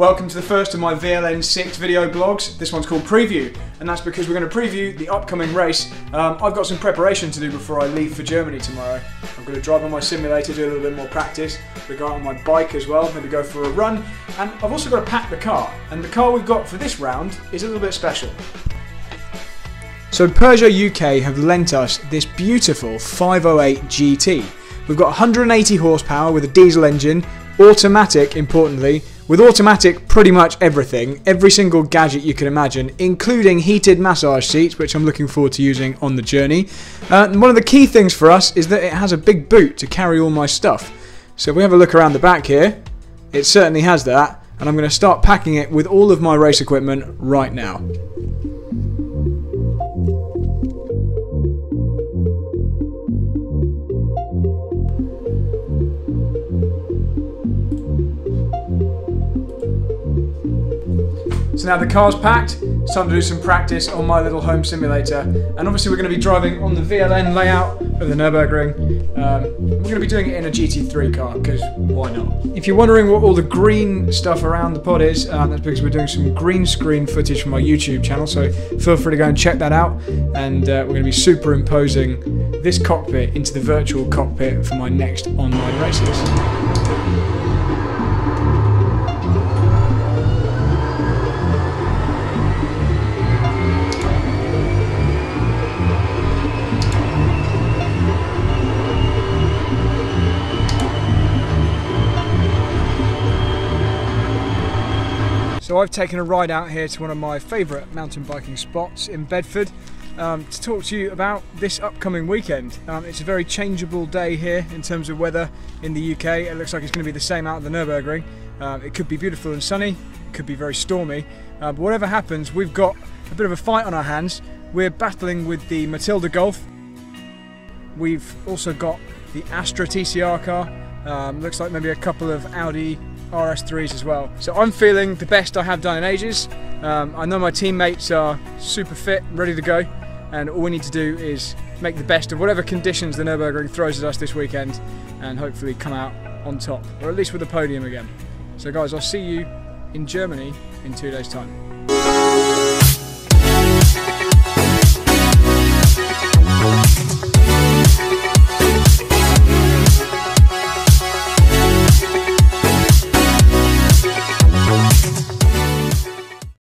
Welcome to the first of my VLN 6 video blogs. This one's called Preview, and that's because we're going to preview the upcoming race. Um, I've got some preparation to do before I leave for Germany tomorrow. I'm going to drive on my simulator, do a little bit more practice, we go out on my bike as well, maybe go for a run, and I've also got to pack the car. And the car we've got for this round is a little bit special. So Peugeot UK have lent us this beautiful 508 GT. We've got 180 horsepower with a diesel engine, automatic importantly, with automatic pretty much everything, every single gadget you can imagine, including heated massage seats, which I'm looking forward to using on the journey. Uh, one of the key things for us is that it has a big boot to carry all my stuff. So if we have a look around the back here, it certainly has that, and I'm going to start packing it with all of my race equipment right now. So now the car's packed, it's time to do some practice on my little home simulator. And obviously we're going to be driving on the VLN layout of the Nürburgring. Um, we're going to be doing it in a GT3 car, because why not? If you're wondering what all the green stuff around the pod is, um, that's because we're doing some green screen footage from my YouTube channel, so feel free to go and check that out. And uh, we're going to be superimposing this cockpit into the virtual cockpit for my next online races. So I've taken a ride out here to one of my favourite mountain biking spots in Bedford um, to talk to you about this upcoming weekend. Um, it's a very changeable day here in terms of weather in the UK. It looks like it's going to be the same out at the Nürburgring. Um, it could be beautiful and sunny, it could be very stormy, uh, but whatever happens, we've got a bit of a fight on our hands. We're battling with the Matilda Golf. We've also got the Astra TCR car. Um, looks like maybe a couple of Audi RS3s as well. So I'm feeling the best I have done in ages. Um, I know my teammates are super fit, ready to go, and all we need to do is make the best of whatever conditions the Nürburgring throws at us this weekend and hopefully come out on top, or at least with a podium again. So guys, I'll see you in Germany in two days time.